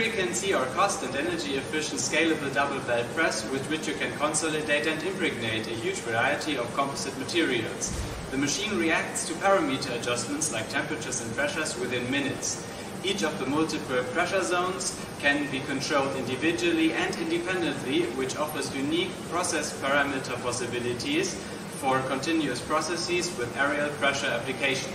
Here you can see our cost and energy efficient scalable double belt press with which you can consolidate and impregnate a huge variety of composite materials. The machine reacts to parameter adjustments like temperatures and pressures within minutes. Each of the multiple pressure zones can be controlled individually and independently, which offers unique process parameter possibilities for continuous processes with areal pressure application.